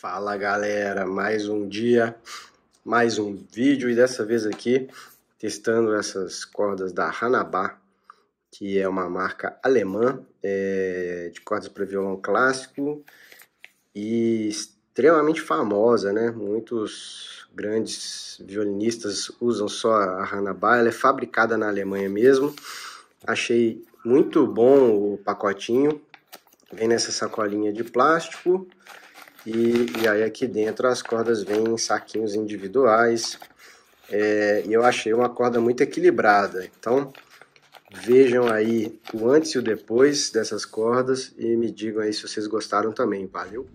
Fala galera, mais um dia, mais um vídeo. E dessa vez aqui testando essas cordas da Hanabá, que é uma marca alemã é, de cordas para violão clássico e extremamente famosa, né? Muitos grandes violinistas usam só a Hanabá, ela é fabricada na Alemanha mesmo. Achei muito bom o pacotinho, vem nessa sacolinha de plástico e, e aí aqui dentro as cordas vêm em saquinhos individuais é, e eu achei uma corda muito equilibrada. Então vejam aí o antes e o depois dessas cordas e me digam aí se vocês gostaram também. Valeu!